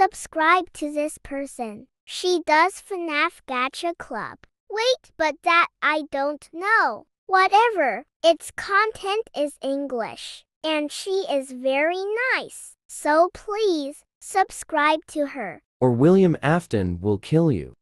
Subscribe to this person. She does FNAF Gacha Club. Wait, but that I don't know. Whatever. Its content is English. And she is very nice. So please, subscribe to her. Or William Afton will kill you.